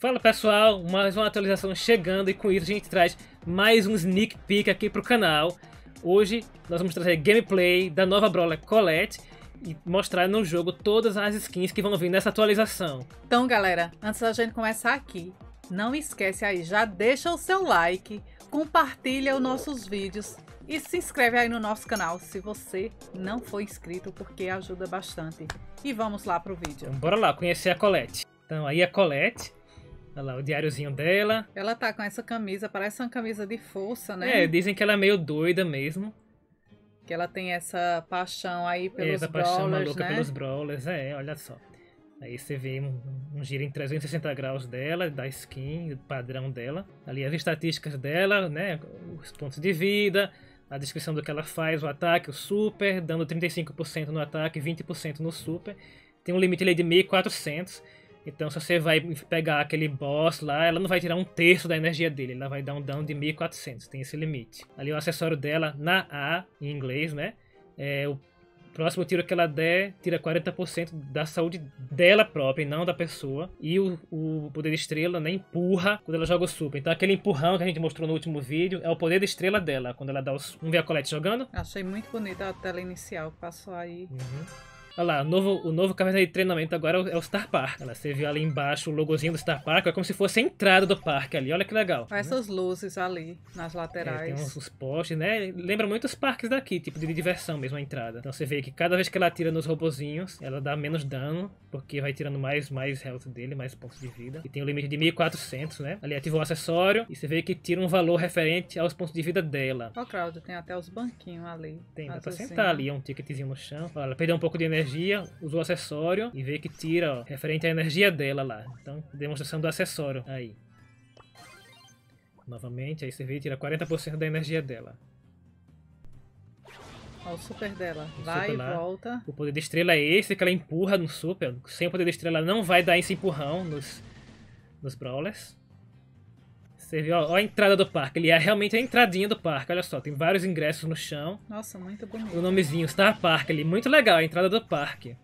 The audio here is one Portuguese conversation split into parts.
Fala pessoal, mais uma atualização chegando e com isso a gente traz mais um sneak peek aqui pro canal. Hoje nós vamos trazer gameplay da nova Brawler Colette e mostrar no jogo todas as skins que vão vir nessa atualização. Então galera, antes da gente começar aqui, não esquece aí, já deixa o seu like, compartilha os nossos vídeos e se inscreve aí no nosso canal se você não for inscrito, porque ajuda bastante. E vamos lá pro vídeo. Então bora lá conhecer a Colette. Então aí a Colette Olha lá, o diáriozinho dela. Ela tá com essa camisa, parece uma camisa de força, né? É, dizem que ela é meio doida mesmo. Que ela tem essa paixão aí pelos essa brawlers, paixão maluca né? pelos brawlers, é, olha só. Aí você vê um, um giro em 360 graus dela, da skin, padrão dela. Ali as estatísticas dela, né? Os pontos de vida, a descrição do que ela faz, o ataque, o super, dando 35% no ataque, 20% no super. Tem um limite ali de 1400. Então, se você vai pegar aquele boss lá, ela não vai tirar um terço da energia dele, ela vai dar um dano de 1400, tem esse limite. Ali o acessório dela, na A, em inglês, né? É, o próximo tiro que ela der, tira 40% da saúde dela própria e não da pessoa. E o, o poder de estrela, né, empurra quando ela joga o super. Então aquele empurrão que a gente mostrou no último vídeo é o poder de estrela dela, quando ela dá os... Vamos ver a Colette jogando? Achei muito bonita a tela inicial passou aí. Uhum. Olha lá, o novo, o novo caverna de treinamento agora é o, é Star Park. Olha, você viu ali embaixo o logozinho do Star Park, é como se fosse a entrada do parque ali. Olha que legal. Essas luzes ali nas É, laterais. tem uns, os postes, né? Lembra muito os parques daqui, tipo de diversão mesmo a entrada. Então você vê que cada vez que ela atira nos robozinhos, ela dá menos dano, porque vai tirando mais, mais health dele, mais pontos de vida. E tem o limite de 1400, né? Ali ativou o acessório e você vê que tira um valor referente aos pontos de vida dela. Ó, Claudio, tem até os banquinhos ali. Tem, dá pra sentar ali, é um ticketzinho no chão. Olha, ela perdeu um pouco de energia, usou o acessório e vê que tira, ó, referente à energia dela lá. Então, demonstração do acessório aí. Novamente, aí você vê que tira 40% da energia dela. Ó, o super dela. O Vai super e volta. O poder de estrela é esse que ela empurra no super. Sem o poder de estrela não vai dar esse empurrão nos, nos brawlers. Você viu, ó, ó a entrada do parque. Ele é realmente a entradinha do parque. Olha só, tem vários ingressos no chão. Nossa, muito bonito. O nomezinho Star Park ali. Muito legal, a entrada do parque.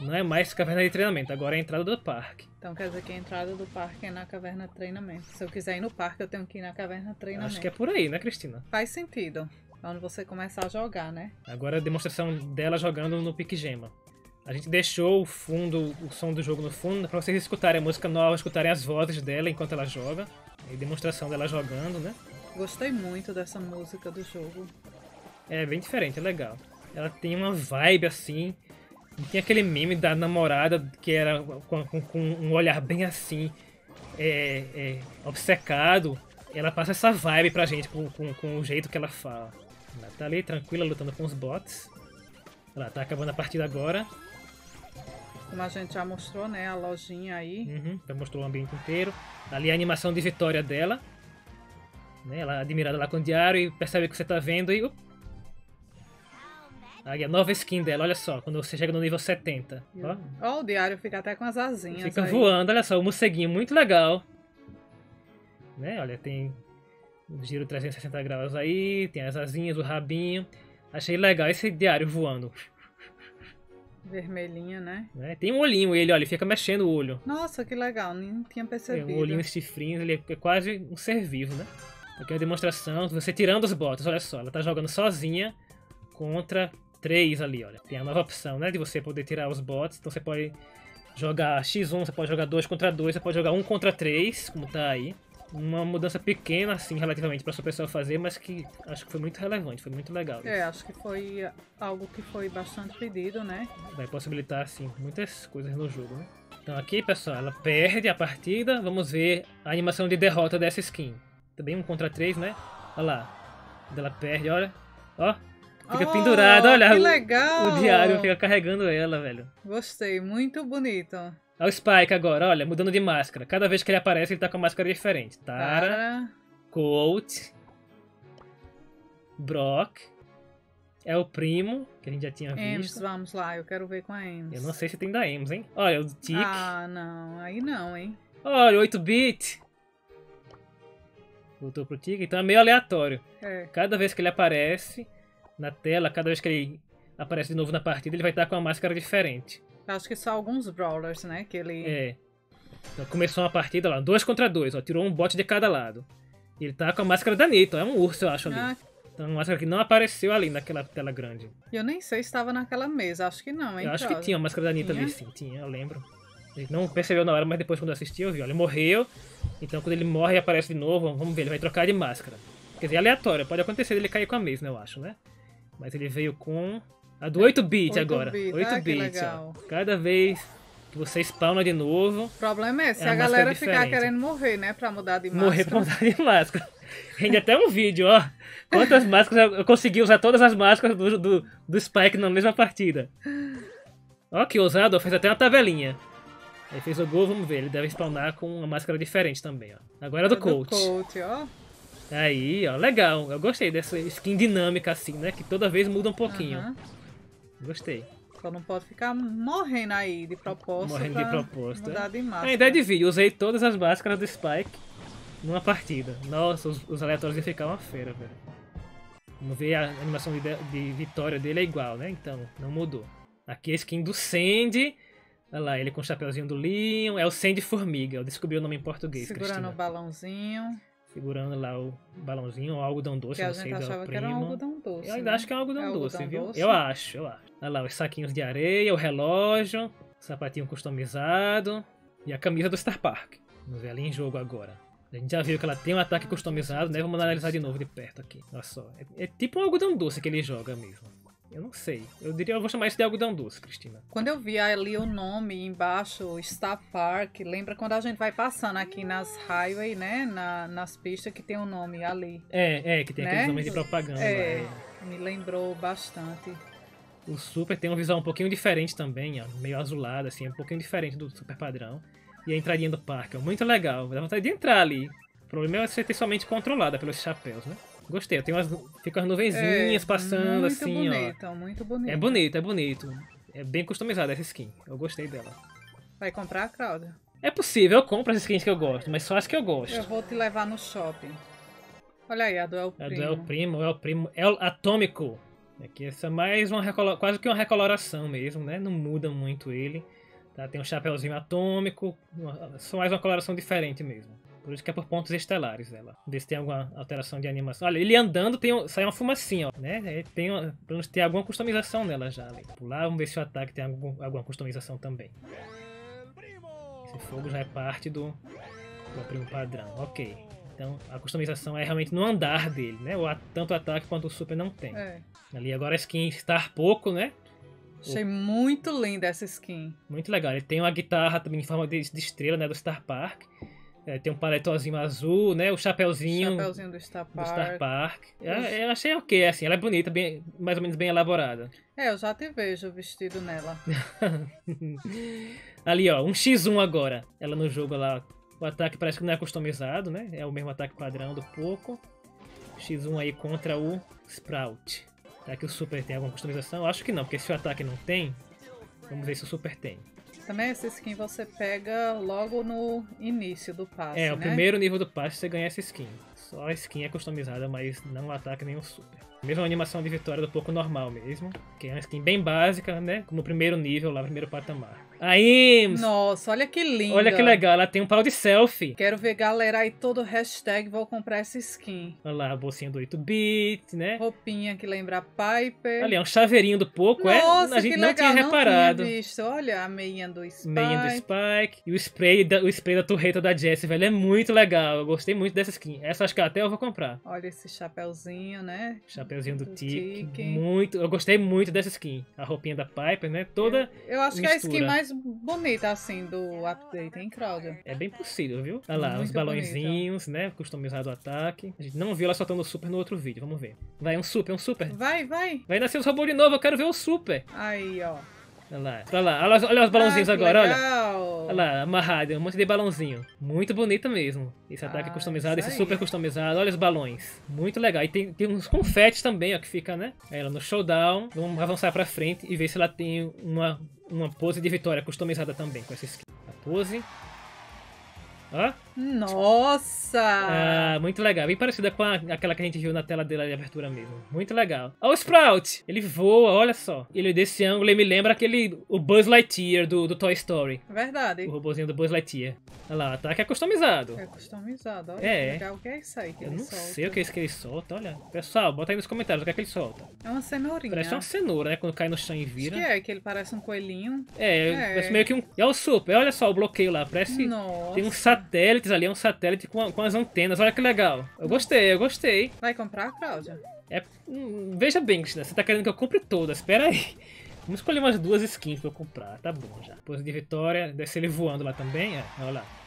Não é mais caverna de treinamento, agora é a entrada do parque. Então quer dizer que a entrada do parque é na caverna treinamento. Se eu quiser ir no parque, eu tenho que ir na caverna treinamento. Acho que é por aí, né, Cristina? Faz sentido. Quando você começar a jogar, né? Agora a demonstração dela jogando no Pique Gema. A gente deixou o fundo, o som do jogo no fundo, pra vocês escutarem a música nova, escutarem as vozes dela enquanto ela joga. E demonstração dela jogando, né? Gostei muito dessa música do jogo. É bem diferente, é legal. Ela tem uma vibe assim. Tem aquele meme da namorada que era com, com- com um olhar bem assim, é, é, obcecado. Ela passa essa vibe pra gente com, com, com o jeito que ela fala. Ela tá ali tranquila lutando com os bots. Ela tá acabando a partida agora. Como a gente já mostrou, né? A lojinha aí. Uhum, já mostrou o ambiente inteiro. Ali a animação de vitória dela. Né, ela admirada lá com o diário e percebe que você tá vendo e. up. Aí a nova skin dela, olha só, quando você chega no nível 70. Ó, Ó, o diário fica até com as asinhas. fica aí. voando, olha só, o morceguinho muito legal. Né, olha, tem o giro 360 graus aí, tem as asinhas, o rabinho. Achei legal esse diário voando. Vermelhinha, né? Né? Tem um olhinho ele, olha, ele fica mexendo o olho. Nossa, que legal. Nem tinha É, percebido. um olhinho chifrinho, ele é quase um ser vivo, né? Aqui é uma demonstração, você tirando os bots, olha só, ela tá jogando sozinha contra três ali, olha. Tem a nova opção, né, de você poder tirar os bots, então você pode jogar X1, você pode jogar 2 contra 2, você pode jogar 1 contra 3, como tá aí. Uma mudança pequena, assim, relativamente pra sua pessoa fazer, mas que acho que foi muito relevante, foi muito legal. É, acho que foi algo que foi bastante pedido, né? Vai possibilitar, assim, muitas coisas no jogo, né? Então aqui, pessoal, ela perde a partida. Vamos ver a animação de derrota dessa skin. Também um contra três, né? Olha lá. Ela perde, olha. Ó. Fica Oh, pendurada, olha. Que o- legal! O diário fica carregando ela, velho. Gostei, muito bonito. Olha o Spike agora, olha, mudando de máscara. Cada vez que ele aparece, ele tá com uma máscara diferente. Tara. Colt, Brock. É o primo, que a gente já tinha visto. vamos lá, eu quero ver com a Ems. Eu não sei se tem da Ems, hein? Olha, o Tick. Ah, não, aí não, hein? Olha, 8-bit. Voltou pro Tigre, então é meio aleatório. É. Cada vez que ele aparece na tela, cada vez que ele aparece de novo na partida, ele vai estar com uma máscara diferente. Acho que só alguns brawlers, né? Que ele É. Então começou uma partida lá, dois contra dois, ó, tirou um bote de cada lado. Ele tá com a máscara da Nito, é um urso, eu acho ali. Ah, Então uma máscara que não apareceu ali naquela tela grande. eu nem sei se estava naquela mesa, acho que não, hein, Eu acho que tinha uma máscara da Nito ali, sim, tinha, eu lembro. A gente não percebeu na hora, mas depois quando eu assisti eu vi, ele morreu. Então quando ele morre e aparece de novo, vamos ver, ele vai trocar de máscara. Quer dizer, é aleatório, pode acontecer dele cair com a mesma, eu acho, né? Mas ele veio com a do 8-bit 8 agora. bit, 8 ah, que bit, ó. Cada vez que você spawna de novo, O problema é se É a galera ficar querendo morrer, né, pra mudar de máscara. morrer pra mudar de máscara. Rende até um vídeo, ó. Quantas máscaras eu- consegui usar todas as máscaras do, do, do Spike na mesma partida. Ó, que ousado, fez até uma tabelinha. Aí fez o gol, vamos ver. Ele deve spawnar com uma máscara diferente também, ó. Agora é do É coach. coach, ó. Aí, ó, legal. Eu gostei dessa skin dinâmica assim, né? Que toda vez muda um pouquinho. Aham. Gostei. Só não pode ficar morrendo aí de propósito. Morrendo de propósito, Mudar é. de máscara. A ideia de vídeo, usei todas as máscaras do Spike numa partida. Nossa, os, os aleatórios iam ficar uma feira, velho. Vamos ver a animação de, de vitória dele é igual, né? Então, não mudou. Aqui a skin do Sandy. Olha lá, ele com o chapeuzinho do Leon. É o Sandy Formiga. Eu descobri o nome em português, Segurando Cristina. o balãozinho. Segurando lá o balãozinho, o algodão doce, Que não sei do achava que era um algodão doce. Eu ainda né? acho que é um algodão É doce, algodão viu? doce? Eu acho, eu acho. Olha lá, os saquinhos de areia, o relógio, sapatinho customizado e a camisa do Star Park. Vamos ver ali em jogo agora. A gente já viu que ela tem um ataque customizado, né? Vamos analisar de novo de perto aqui. Olha só. É, é tipo um algodão doce que ele joga mesmo. Eu não sei. Eu diria, eu vou chamar isso de algodão doce, Cristina. Quando eu vi ali o nome embaixo, Star Park, lembra quando a gente vai passando aqui nas highway, né? Na- nas pistas que tem o nome ali. É, é, que tem Né? aqueles nomes de propaganda. É, é. me lembrou bastante. O Super tem um visual um pouquinho diferente também, ó, meio azulado, assim, um pouquinho diferente do Super padrão. E a entradinha do parque, ó, muito legal, dá vontade de entrar ali. O problema é você ter somente controlada pelos chapéus, né? Gostei, eu tenho umas, fica as nuvenzinhas É, passando muito assim, ó. bonito, muito bonito. É bonito, é bonito. É bem customizada essa skin, eu gostei dela. Vai comprar, Cláudia? É possível, eu compro as skins que eu gosto, mas só as que eu gosto. Eu vou te levar no shopping. Olha aí, a do El A Primo. do El Primo, El Primo, El Atômico. Aqui essa é mais uma quase que uma recoloração mesmo, né? Não muda muito ele. Tá? Tem um chapéuzinho atômico, uma- só mais uma coloração diferente mesmo. Por isso que é por pontos estelares ela. Ver se tem alguma alteração de animação. Olha, ele andando tem, um- sai uma fumacinha, ó, né? Tem, pelo menos tem alguma customização nela já. Ali. Pular, vamos ver se o ataque tem algum- alguma customização também. Esse fogo já é parte do, do primo padrão. Ok. Então a customização é realmente no andar dele, né? O, tanto o ataque quanto o super não tem. É. Ali agora a skin Star pouco, né? Achei muito linda essa skin. Muito legal. Ele tem uma guitarra também em forma de, de estrela, né? Do Star Park. É, tem um paletozinho azul, né? O chapéuzinho Chapeuzinho do Star do Park. Star Park. Eu, eu achei ok, assim. Ela é bonita, bem, mais ou menos bem elaborada. É, eu já te vejo vestido nela. Ali, ó, um X1 agora. Ela no jogo lá. O ataque parece que não é customizado, né? É o mesmo ataque padrão do Poco. X1 aí contra o Sprout. Será que o Super tem alguma customização? Eu acho que não, porque se o ataque não tem, vamos ver se o Super tem. Também essa skin você pega logo no início do passe, é, né? o primeiro nível do passe você ganha essa skin. Só a skin é customizada, mas não nem o Super. Mesma animação de vitória do Poco normal mesmo. Que é uma skin bem básica, né? No primeiro nível lá, primeiro patamar. Aí, Nossa, olha que linda. olha que legal, ela tem um pau de selfie. Quero ver galera aí todo hashtag vou comprar essa skin. Olha lá, a bolsinha do 8-bit, né? Roupinha que lembra Piper. Ali, é um chaveirinho do Poco, é? Nossa, A gente que não legal, tinha reparado. Não tinha visto. Olha a meinha do Spike. Meinha do Spike. E o spray, da, o spray da torreta da Jessie, velho. É muito legal. Eu gostei muito dessa skin. Essa acho que até eu vou comprar. Olha esse chapéuzinho, né? Chapeuzinho do, Do Tic. Tic. Muito. Eu gostei muito dessa skin. A roupinha da Piper, né? Toda. Eu acho que é a skin mistura. mais bonita, assim, do update, hein, Cláudia? É bem possível, viu? Olha lá, Muito os balãozinhos, né? Customizado o ataque. A gente não viu ela soltando o super no outro vídeo. Vamos ver. Vai, um super, um super. Vai, vai. Vai nascer os robôs de novo. Eu quero ver o super. Aí, ó. Olha lá. Olha lá. Olha, os- olha os balãozinhos Ah, agora, olha. legal. Olha lá, amarrado, um monte de balãozinho. Muito bonita mesmo. Esse ataque Ah, customizado, esse aí. super customizado. Olha os balões. Muito legal. E tem, tem uns confetes também, ó, que fica, né? Ela no showdown. Vamos avançar pra frente e ver se ela tem uma, uma pose de vitória customizada também com essa skin. A pose. Ó. Nossa! Ah, muito legal. Bem parecida com a- aquela que a gente viu na tela dele de abertura mesmo. Muito legal. Olha o Sprout! Ele voa, olha só. Ele desse ângulo ele me lembra aquele. O Buzz Lightyear do, do Toy Story. Verdade. O robozinho do Buzz Lightyear. Olha lá, tá? Que é customizado. É customizado. Olha É. legal. O que é isso aí que Eu ele não solta? sei o que é isso que ele solta, olha. Pessoal, bota aí nos comentários o que é que ele solta. É uma cenourinha. Parece uma cenoura, né? Quando cai no chão e Acho vira. que é, que ele parece um coelhinho. É, É. parece meio que um. Olha o super, olha só o bloqueio lá. Parece. Nossa. Tem uns satélites ali, é um satélite com, com as antenas. Olha que legal. Eu gostei, eu gostei. Vai comprar, Cláudia? É, hum, veja bem, Cristina, você tá querendo que eu compre todas. Espera aí. Vamos escolher umas duas skins pra eu comprar. Tá bom já. Pose de Vitória, desce ele voando lá também. É, olha lá.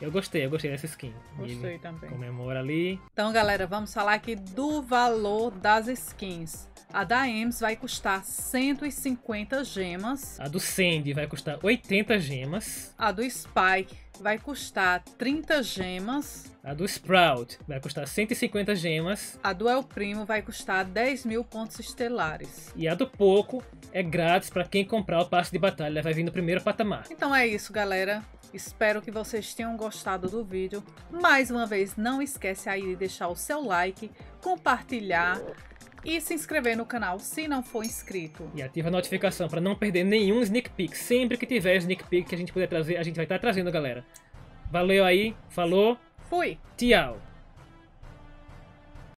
Eu gostei, eu gostei dessa skin. Gostei Ele também. comemora ali. Então, galera, vamos falar aqui do valor das skins. A da Ems vai custar 150 gemas. A do Sandy vai custar 80 gemas. A do Spike vai custar 30 gemas. A do Sprout vai custar 150 gemas. A do El Primo vai custar 10 mil pontos estelares. E a do Poco é grátis pra quem comprar o passe de batalha. Vai vir no primeiro patamar. Então é isso, galera. Espero que vocês tenham gostado do vídeo. Mais uma vez, não esquece aí de deixar o seu like, compartilhar e se inscrever no canal se não for inscrito. E ativa a notificação para não perder nenhum sneak peek. Sempre que tiver sneak peek que a gente puder trazer, a gente vai estar trazendo, galera. Valeu aí, falou, Fui! tchau!